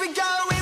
we go.